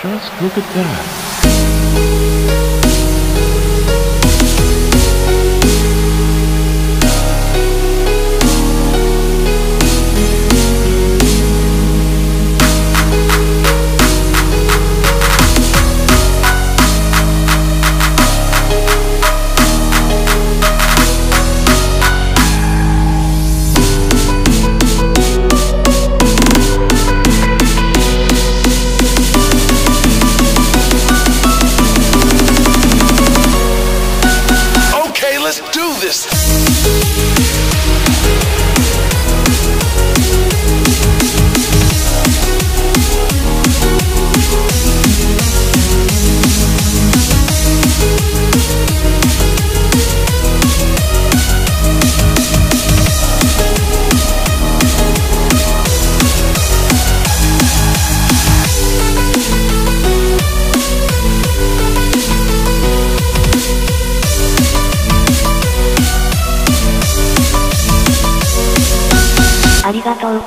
Just look at that. this.「ありがとう」